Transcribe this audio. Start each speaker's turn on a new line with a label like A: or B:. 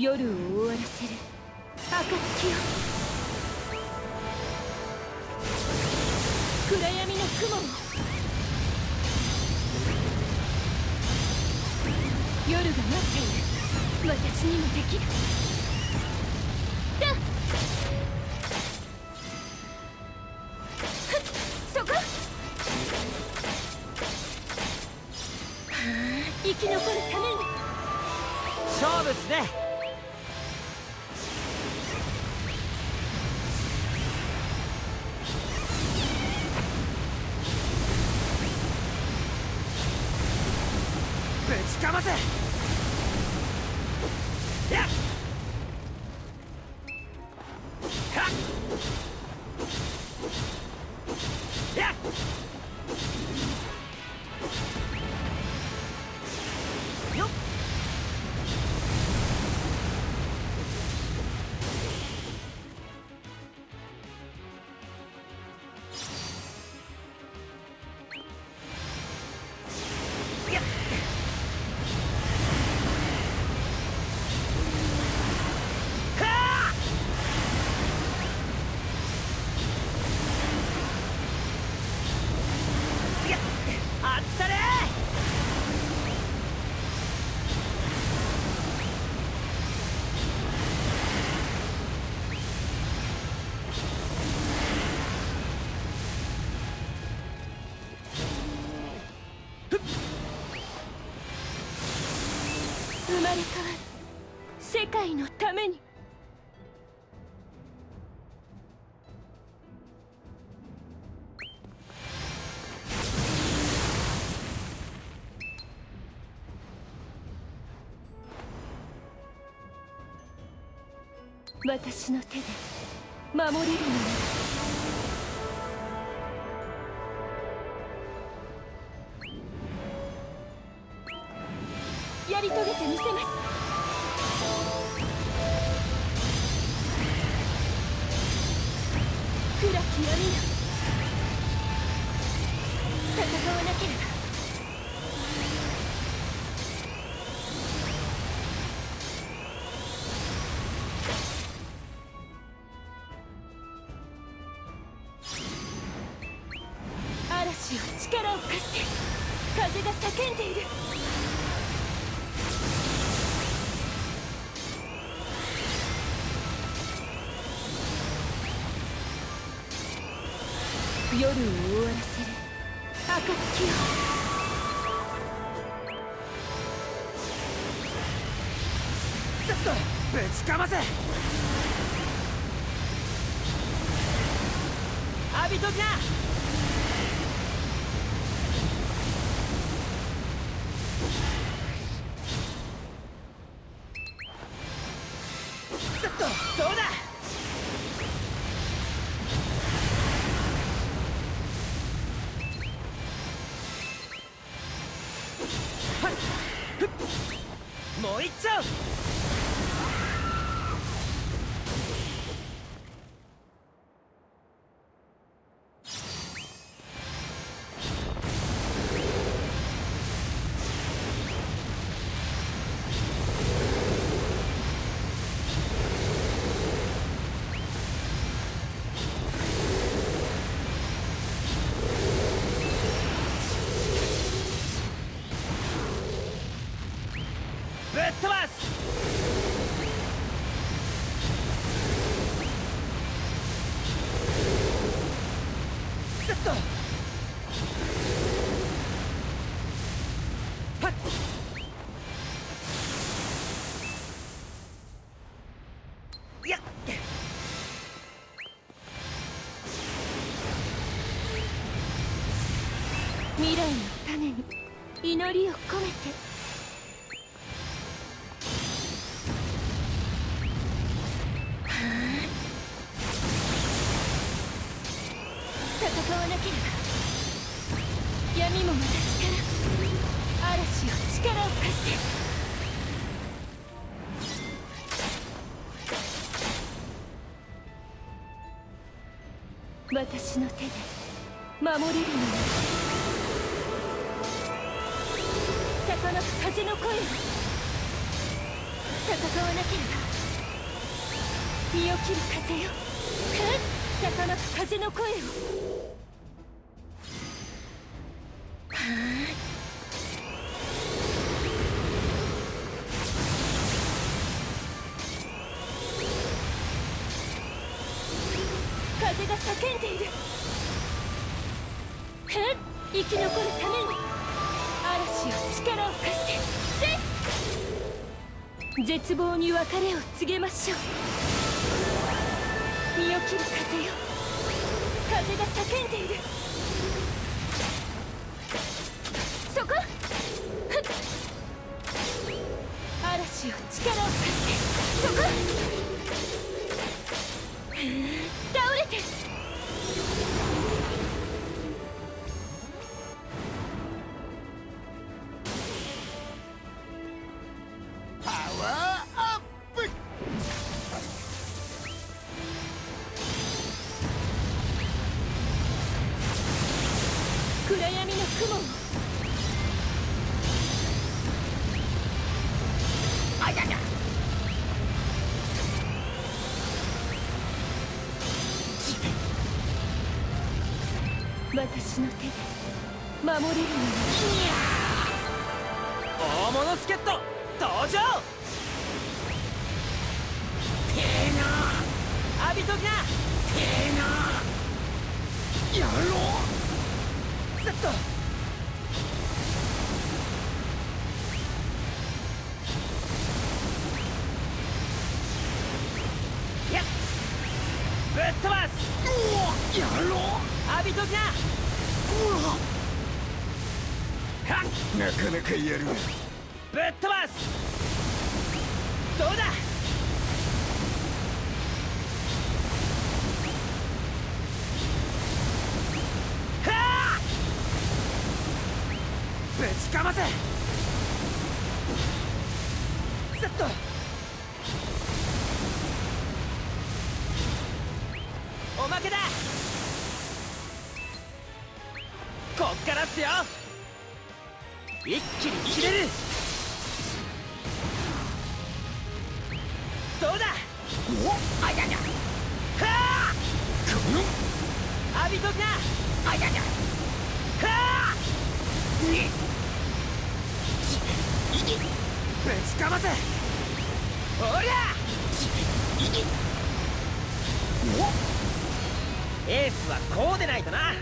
A: 夜を終わらせる。暁を暗闇の雲を夜が待っている。私にもできる。だそこ。はあ生き残るために。
B: 勝負っすね。せ
A: まれ変わる世界のために。私の手で守れるの。な戦わなければ嵐よ力を貸して風が叫んでいる。夜を終わらせる。暁を
B: ちょっとぶちかませ。浴びときな
A: 未来の種に祈りを込めて。なければ闇もまた力嵐よ力を貸して私の手で守れるの。なら儚く風の。声を戦わなければ身を切る風よふっ高まく風の声を生き残るために嵐を力を貸して絶望に別れを告げましょう。身を切る風よ。風が叫んでいる。暗闇の雲。を
B: あやや。
A: 私の手で守れるのに
B: 大物助っ人登場。てえな。浴びときな。てえな。やろうとやっ。ぶっ飛ばす。やろう。浴びときな。なかなかやるぶっ飛ばす。どうだはあぶちかませ。ずっとおまけだ。こっからっすよ。一気に切れる。どうだ。おあややはあ。浴びときな。あややはあにぶちかませ。おりゃエースはこうでないとな